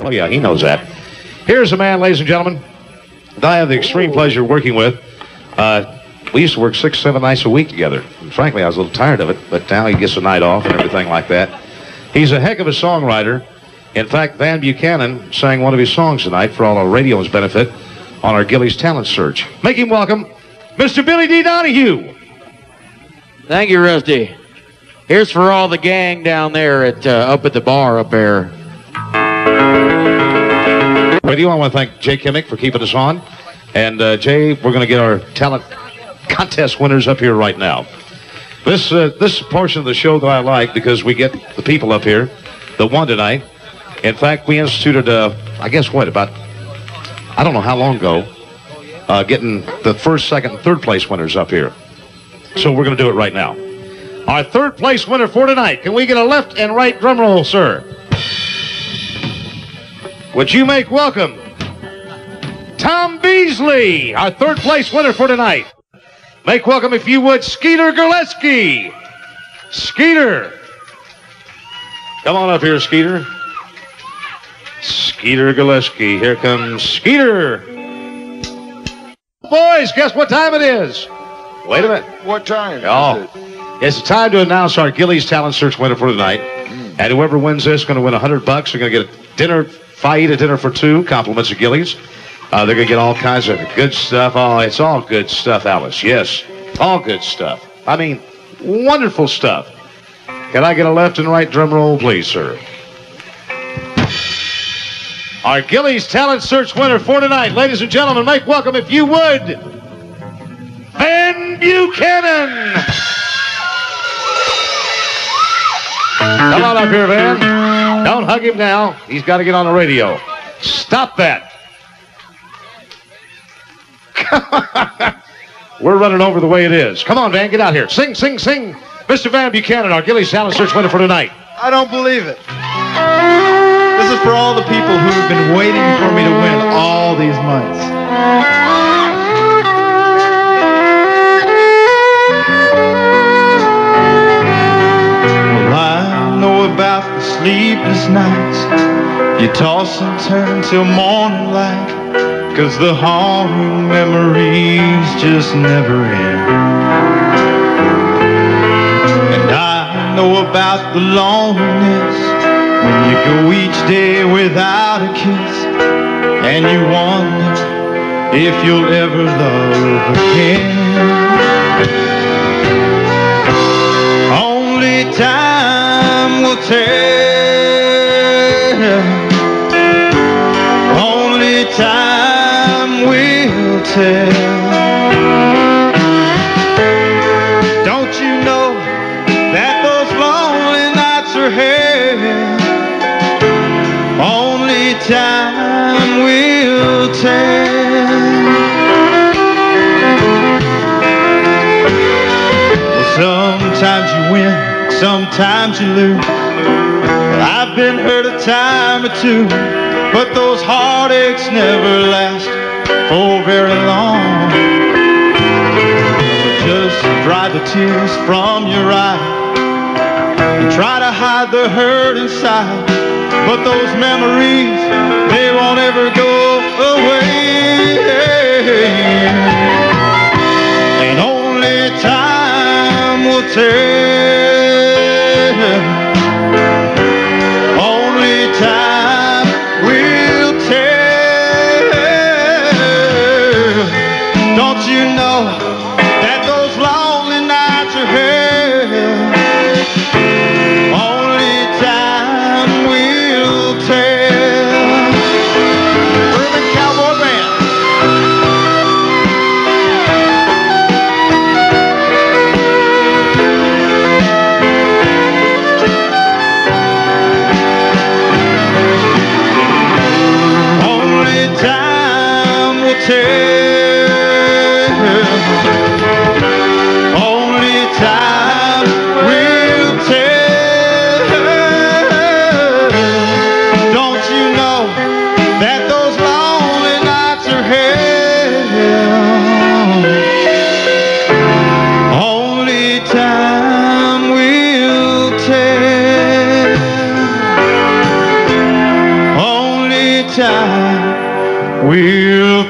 Oh, yeah, he knows that. Here's a man, ladies and gentlemen, that I have the extreme pleasure of working with. Uh, we used to work six, seven nights a week together. And frankly, I was a little tired of it, but now he gets a night off and everything like that. He's a heck of a songwriter. In fact, Van Buchanan sang one of his songs tonight for all our radio's benefit on our Gilley's Talent Search. Make him welcome, Mr. Billy Dee Donahue. Thank you, Rusty. Here's for all the gang down there at uh, up at the bar up there. With you, I want to thank Jay Kimmick for keeping us on. And uh, Jay, we're going to get our talent contest winners up here right now. This uh, this portion of the show that I like because we get the people up here that won tonight. In fact, we instituted, uh, I guess what, about, I don't know how long ago, uh, getting the first, second, and third place winners up here. So we're going to do it right now. Our third place winner for tonight. Can we get a left and right drum roll, sir? Would you make welcome Tom Beasley, our third place winner for tonight? Make welcome, if you would, Skeeter Gillespie. Skeeter. Come on up here, Skeeter. Skeeter Gillespie. Here comes Skeeter. Boys, guess what time it is? Wait a minute. What time? Oh, it's time to announce our Gilley's Talent Search winner for tonight. Hmm. And whoever wins this is going to win 100 bucks. They're going to get a dinner, Faida dinner for two, compliments of Gilley's. Uh, they're going to get all kinds of good stuff. Oh, it's all good stuff, Alice. Yes, all good stuff. I mean, wonderful stuff. Can I get a left and right drum roll, please, sir? Our Gilley's Talent Search winner for tonight, ladies and gentlemen, make welcome, if you would, Van Buchanan. Come on up here, Van. Don't hug him now. He's got to get on the radio. Stop that. We're running over the way it is. Come on, Van, get out here. Sing, sing, sing. Mr. Van Buchanan, our Gilley Talent Search winner for tonight. I don't believe it. This is for all the people who have been waiting for me to win all these months. Sleepless nights. You toss and turn till morning light. Cause the haunting memories just never end. And I know about the loneliness when you go each day without a kiss and you wonder if you'll ever love again. Only time will Only time will tell. Don't you know that those lonely nights are hell? Only time will tell. Sometimes you win, sometimes you lose. I've been hurt a time or two, but those heartaches never last for very long. So just dry the tears from your eyes and try to hide the hurt inside. But those memories, they won't ever go away. And only time will tell.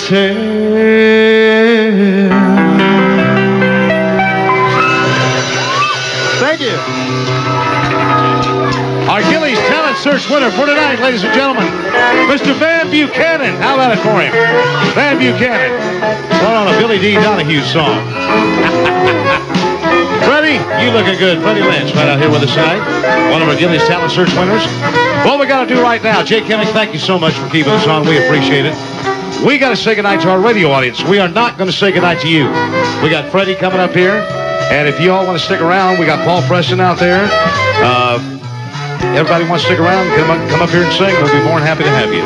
Tell. Thank you. Our Gilley's Talent Search winner for tonight, ladies and gentlemen, Mr. Van Buchanan. How about it for him? Van Buchanan. One on a Billy Dee Donahue song. Freddie, you looking good. Freddie Lynch right out here with us tonight. One of our Gilley's Talent Search winners. What we got to do right now, Jay Kimmick, thank you so much for keeping us on. We appreciate it. We got to say goodnight to our radio audience. We are not going to say goodnight to you. We got Freddie coming up here. And if you all want to stick around, we got Paul Preston out there. Uh, everybody wants to stick around, come up, come up here and sing. We'll be more than happy to have you.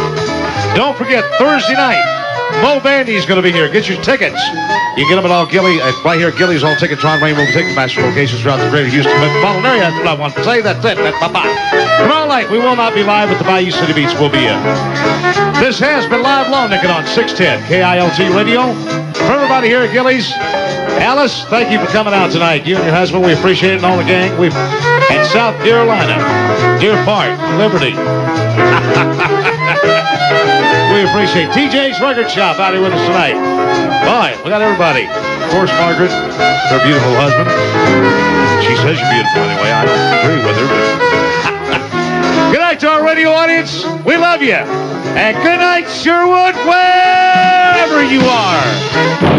Don't forget, Thursday night, Moe Bandy's going to be here. Get your tickets. You get them at all Gilley, uh, right here Gilley's All Ticketron Rainbow Ticketmaster locations throughout the greater Houston metropolitan area. That's what I want to say. That's it. That's bye-bye. Tomorrow night, we will not be live, but the Bayou City Beats will be in. This has been Live Longnicket on 610 KILT Radio. For everybody here at Gilley's, Alice, thank you for coming out tonight. You and your husband, we appreciate it, and all the gang. We in South Carolina, Deer Park, Liberty. we appreciate TJ's Record Shop out here with us tonight. Bye. We got everybody. Of course, Margaret, her beautiful husband. She says you're beautiful anyway. I don't agree with her, but Good night to our radio audience. We love you. And good night, Sherwood, wherever you are.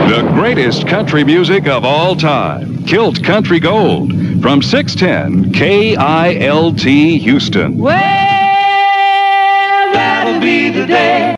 The greatest country music of all time. Kilt Country Gold from 610 KILT Houston. Well, that'll be the day.